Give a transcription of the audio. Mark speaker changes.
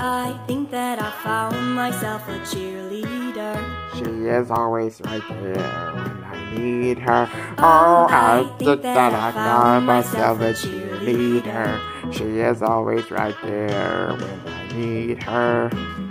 Speaker 1: I think that I found myself a cheerleader.
Speaker 2: She is always right there when I need her. Oh, I think that I found myself a cheerleader. She is always right there when I need her.